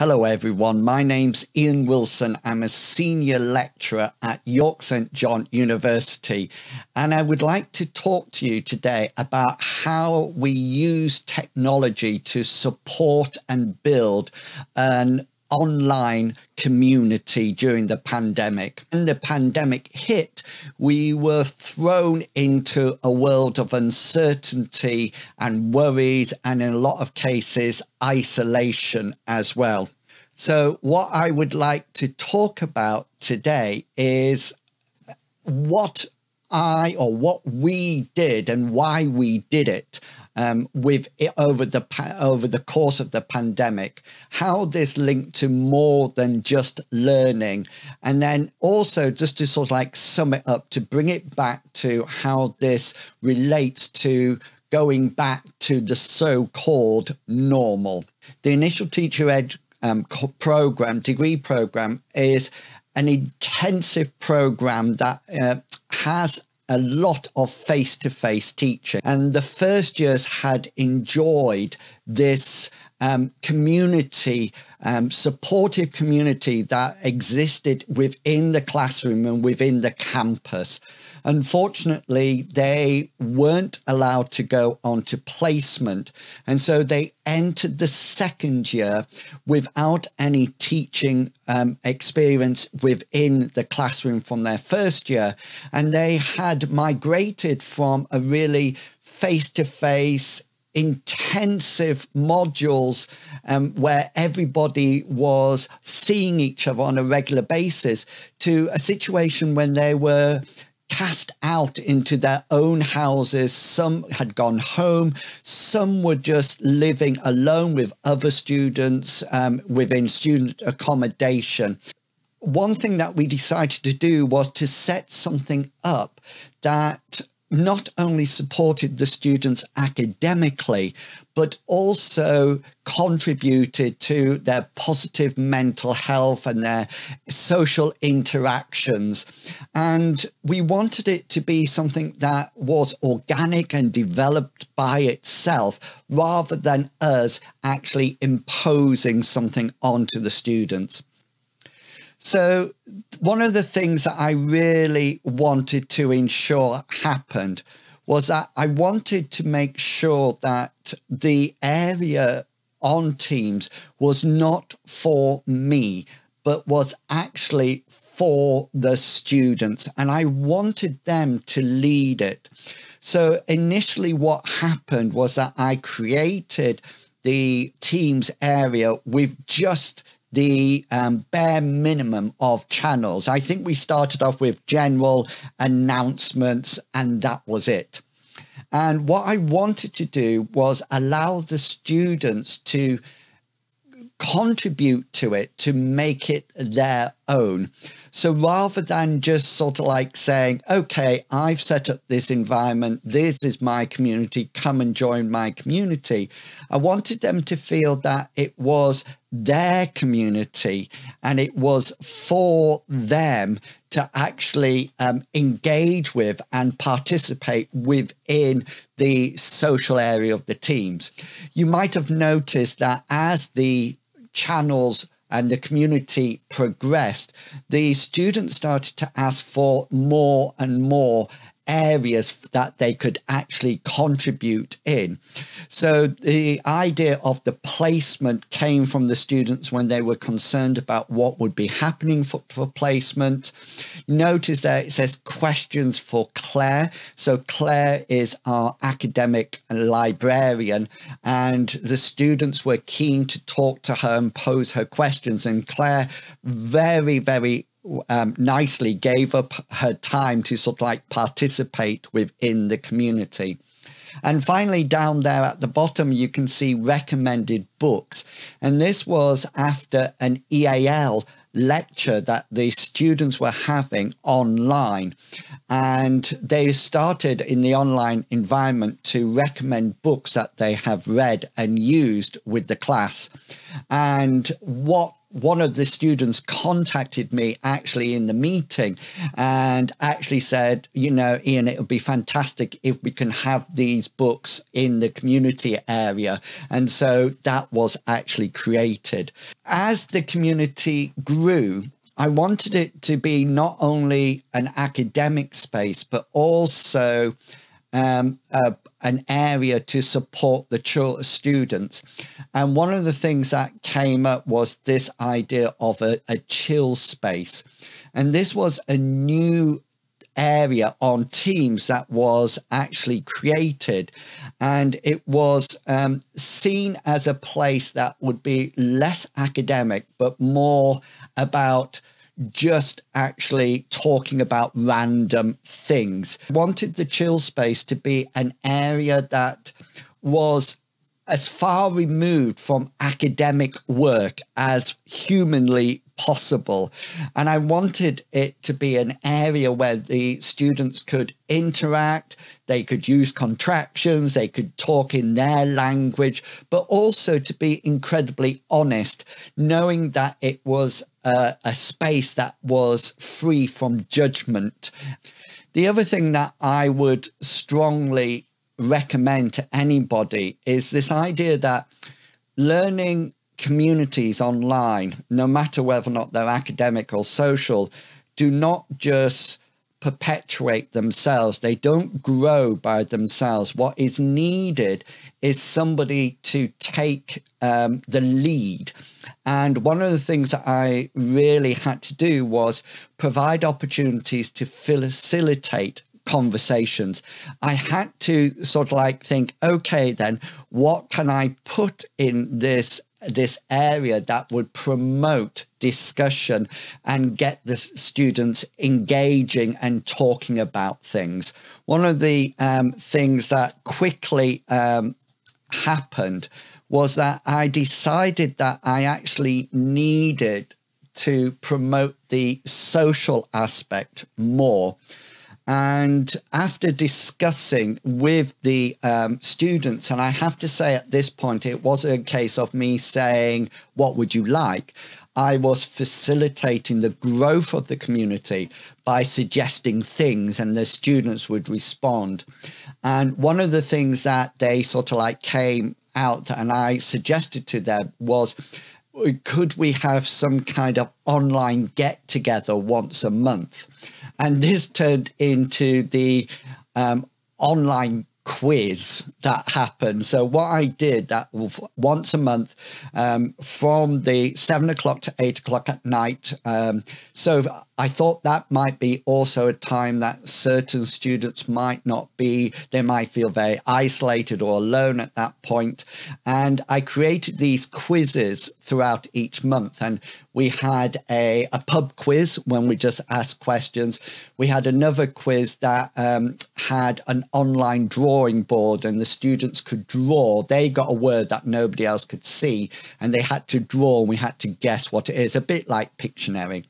Hello, everyone. My name's Ian Wilson. I'm a senior lecturer at York St. John University, and I would like to talk to you today about how we use technology to support and build an online community during the pandemic. When the pandemic hit, we were thrown into a world of uncertainty and worries, and in a lot of cases, isolation as well. So, what I would like to talk about today is what I or what we did and why we did it um, with it over the over the course of the pandemic, how this linked to more than just learning, and then also just to sort of like sum it up to bring it back to how this relates to going back to the so-called normal. The initial teacher ed um, program, degree program, is an intensive program that uh, has a lot of face to face teaching. And the first years had enjoyed this um, community, um, supportive community that existed within the classroom and within the campus. Unfortunately, they weren't allowed to go on to placement. And so they entered the second year without any teaching um, experience within the classroom from their first year. And they had migrated from a really face to face, intensive modules um, where everybody was seeing each other on a regular basis to a situation when they were cast out into their own houses. Some had gone home. Some were just living alone with other students um, within student accommodation. One thing that we decided to do was to set something up that not only supported the students academically, but also contributed to their positive mental health and their social interactions. And we wanted it to be something that was organic and developed by itself rather than us actually imposing something onto the students. So, one of the things that I really wanted to ensure happened was that I wanted to make sure that the area on Teams was not for me, but was actually for the students. And I wanted them to lead it. So, initially, what happened was that I created the Teams area with just the um, bare minimum of channels. I think we started off with general announcements, and that was it. And what I wanted to do was allow the students to contribute to it to make it their own. So rather than just sort of like saying, okay, I've set up this environment, this is my community, come and join my community, I wanted them to feel that it was their community and it was for them to actually um, engage with and participate within the social area of the teams. You might have noticed that as the channels and the community progressed, the students started to ask for more and more areas that they could actually contribute in. So the idea of the placement came from the students when they were concerned about what would be happening for, for placement. Notice that it says questions for Claire. So Claire is our academic librarian and the students were keen to talk to her and pose her questions and Claire very, very um, nicely gave up her time to sort of like participate within the community. And finally, down there at the bottom, you can see recommended books. And this was after an EAL lecture that the students were having online. And they started in the online environment to recommend books that they have read and used with the class. And what one of the students contacted me actually in the meeting and actually said, you know, Ian, it would be fantastic if we can have these books in the community area. And so that was actually created. As the community grew, I wanted it to be not only an academic space, but also um, uh, an area to support the students. And one of the things that came up was this idea of a, a chill space. And this was a new area on Teams that was actually created. And it was um, seen as a place that would be less academic, but more about just actually talking about random things. Wanted the chill space to be an area that was as far removed from academic work as humanly possible. And I wanted it to be an area where the students could interact, they could use contractions, they could talk in their language, but also to be incredibly honest, knowing that it was a, a space that was free from judgment. The other thing that I would strongly recommend to anybody is this idea that learning communities online, no matter whether or not they're academic or social, do not just perpetuate themselves. They don't grow by themselves. What is needed is somebody to take um, the lead. And one of the things that I really had to do was provide opportunities to facilitate conversations. I had to sort of like think, okay, then what can I put in this this area that would promote discussion and get the students engaging and talking about things. One of the um, things that quickly um, happened was that I decided that I actually needed to promote the social aspect more. And after discussing with the um, students, and I have to say at this point, it was a case of me saying, What would you like? I was facilitating the growth of the community by suggesting things, and the students would respond. And one of the things that they sort of like came out and I suggested to them was could we have some kind of online get together once a month? And this turned into the um, online quiz that happened. So what I did that once a month um, from the seven o'clock to eight o'clock at night. Um, so I thought that might be also a time that certain students might not be, they might feel very isolated or alone at that point. And I created these quizzes throughout each month. And we had a, a pub quiz when we just asked questions. We had another quiz that um, had an online drawing board and the students could draw. They got a word that nobody else could see and they had to draw and we had to guess what it is, a bit like Pictionary.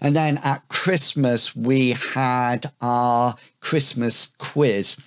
And then at Christmas, we had our Christmas quiz.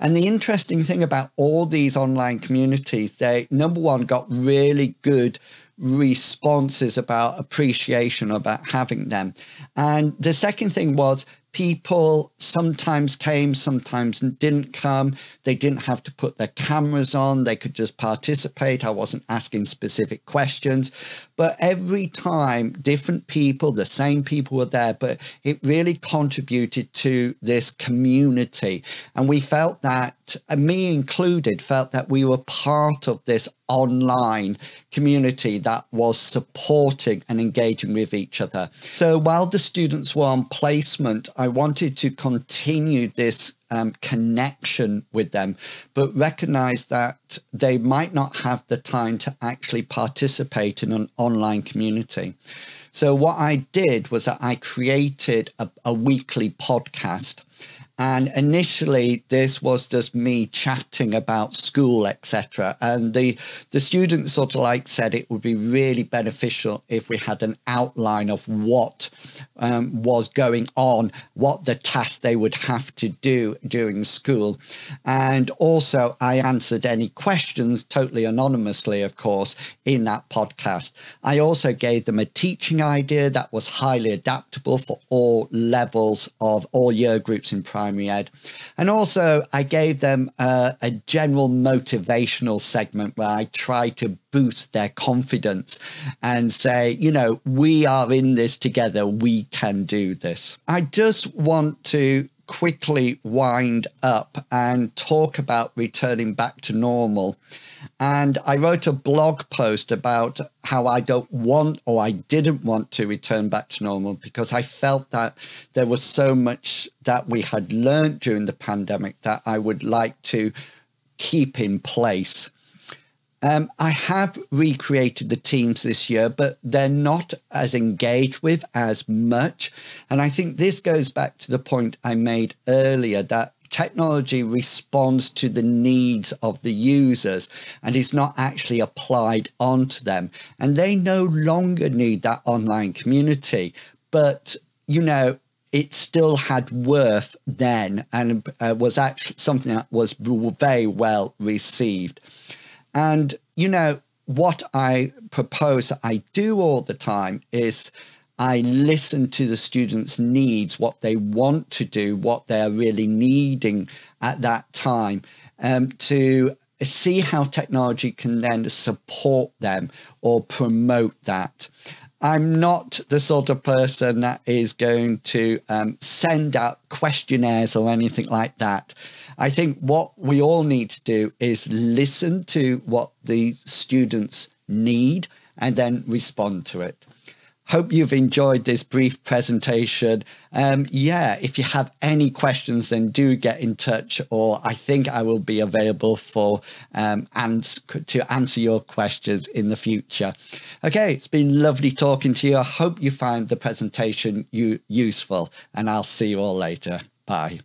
And the interesting thing about all these online communities, they, number one, got really good responses about appreciation about having them. And the second thing was people sometimes came, sometimes didn't come. They didn't have to put their cameras on, they could just participate. I wasn't asking specific questions. But every time, different people, the same people were there, but it really contributed to this community. And we felt that, and me included, felt that we were part of this online community that was supporting and engaging with each other. So while the students were on placement, wanted to continue this um, connection with them, but recognize that they might not have the time to actually participate in an online community. So, what I did was that I created a, a weekly podcast. And initially, this was just me chatting about school, etc. And the the students sort of like said it would be really beneficial if we had an outline of what um, was going on, what the task they would have to do during school, and also I answered any questions totally anonymously, of course, in that podcast. I also gave them a teaching idea that was highly adaptable for all levels of all year groups in primary ed. And also, I gave them uh, a general motivational segment where I tried to boost their confidence and say, you know, we are in this together, we can do this. I just want to quickly wind up and talk about returning back to normal. And I wrote a blog post about how I don't want or I didn't want to return back to normal because I felt that there was so much that we had learned during the pandemic that I would like to keep in place. Um, I have recreated the teams this year, but they're not as engaged with as much. And I think this goes back to the point I made earlier that technology responds to the needs of the users and is not actually applied onto them. And they no longer need that online community. But, you know, it still had worth then and uh, was actually something that was very well received. And, you know, what I propose I do all the time is I listen to the students' needs, what they want to do, what they're really needing at that time, um, to see how technology can then support them or promote that. I'm not the sort of person that is going to um, send out questionnaires or anything like that. I think what we all need to do is listen to what the students need and then respond to it. Hope you've enjoyed this brief presentation. Um, yeah, if you have any questions, then do get in touch, or I think I will be available for um, ans to answer your questions in the future. Okay, it's been lovely talking to you. I hope you find the presentation you useful, and I'll see you all later. Bye.